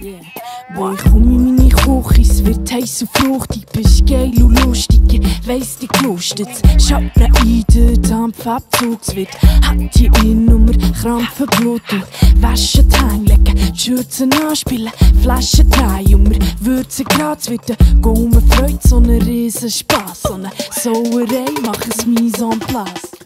Yeah. Boah, ich komm in meine Küche, es wird heiß und fruchtig, bist geil und lustig, weiss dich gelustet. Schabre ein, der es wird, hat die Innummer, Krampfen, Blut und Wäsche die legen, die Schürzen anspielen, Flaschen drehen und wir würzen grad, wird der Gaumen freut, so ein riesen Spass, so eine Sauerei, mach es mies en place.